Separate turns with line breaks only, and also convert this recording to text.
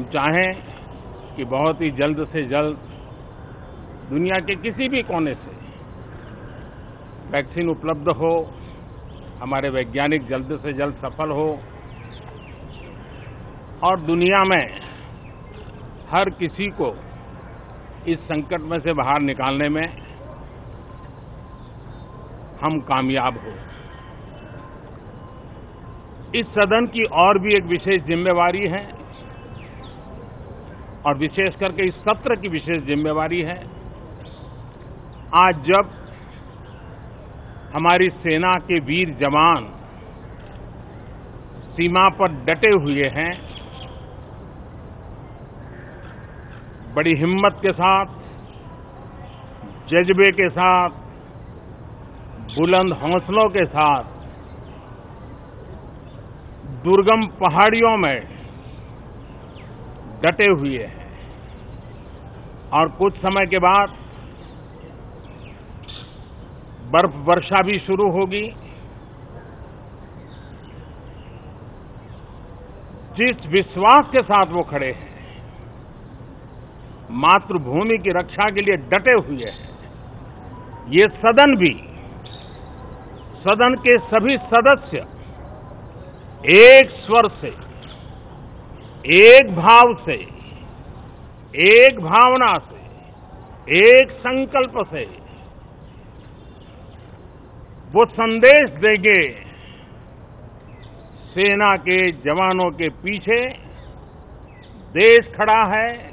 हम चाहें कि बहुत ही जल्द से जल्द दुनिया के किसी भी कोने से वैक्सीन उपलब्ध हो, हमारे वैज्ञानिक जल्द से जल्द सफल हो, और दुनिया में हर किसी को इस संकट में से बाहर निकालने में हम कामयाब हो। इस सदन की और भी एक विशेष जिम्मेवारी है। और विशेष करके इस सत्र की विशेष जिम्मेवारी है। आज जब हमारी सेना के वीर जवान सीमा पर डटे हुए हैं, बड़ी हिम्मत के साथ, जज्बे के साथ, बुलंद हौसलों के साथ, दुर्गम पहाड़ियों में डटे हुए हैं। और कुछ समय के बाद बर्फ़ वर्षा भी शुरू होगी। जिस विश्वास के साथ वो खड़े हैं, मातृभूमि की रक्षा के लिए डटे हुए हैं, ये सदन भी, सदन के सभी सदस्य एक स्वर से एक भाव से, एक भावना से, एक संकल्प से वो संदेश देंगे सेना के जवानों के पीछे। देश खड़ा है